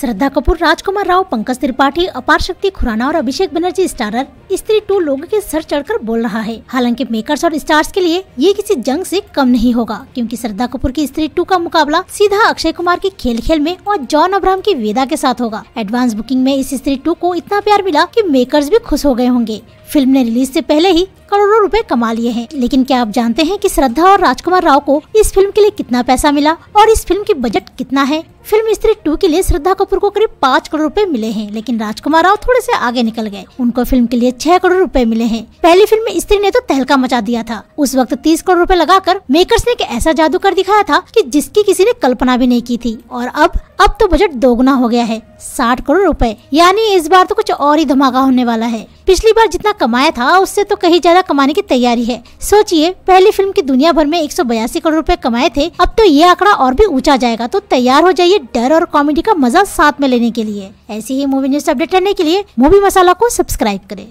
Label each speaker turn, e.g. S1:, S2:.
S1: श्रद्धा कपूर राजकुमार राव पंकज त्रिपाठी अपार शक्ति खुराना और अभिषेक बनर्जी स्टारर। स्त्री टू लोगों के सर चढ़कर बोल रहा है। हालाँकि मेकर्स और स्टार्स के लिए ये किसी जंग से कम नहीं होगा, क्योंकि श्रद्धा कपूर की स्त्री टू का मुकाबला सीधा अक्षय कुमार की खेल खेल में और जॉन अब्राहम की वेदा के साथ होगा। एडवांस बुकिंग में इस स्त्री टू को इतना प्यार मिला कि मेकर्स भी खुश हो गए होंगे। फ़िल्म ने रिलीज़ से पहले ही करोड़ों रुपए कमा लिए हैं। लेकिन क्या आप जानते हैं कि श्रद्धा और राजकुमार राव को इस फ़िल्म के लिए कितना पैसा मिला और इस फ़िल्म की बजट कितना है? फ़िल्म स्त्री टू के लिए श्रद्धा कपूर को करीब पाँच करोड़ रुपए मिले हैं, लेकिन राजकुमार राव थोड़े से आगे निकल गए। उनको फ़िल्म के लिए छह करोड़ रुपए मिले हैं। पहली फ़िल्म में स्त्री ने तो तहलका मचा दिया था। उस वक्त तीस करोड़ रुपए लगाकर मेकर्स ने एक ऐसा जादू कर दिखाया था कि जिसकी किसी ने कल्पना भी नहीं की थी। और अब अब तो बजट दोगुना हो गया है। साठ करोड़ रुपए। यानी इस बार तो कुछ और ही धमाका होने वाला है। पिछली बार जितना कमाया था, उससे तो कहीं ज़्यादा कमाने की तैयारी है। सोचिए, पहली फ़िल्म की दुनिया भर में एक सौ बयासी करोड़ रुपए कमाए थे, अब तो ये आंकड़ा और भी ऊँचा जाएगा। तो तैयार हो जाइए डर और कॉमेडी का मज़ा साथ में लेने के लिए। ऐसी ही मूवी न्यूज़ अपडेट करने के लिए मूवी मसाला को सब्सक्राइब करें।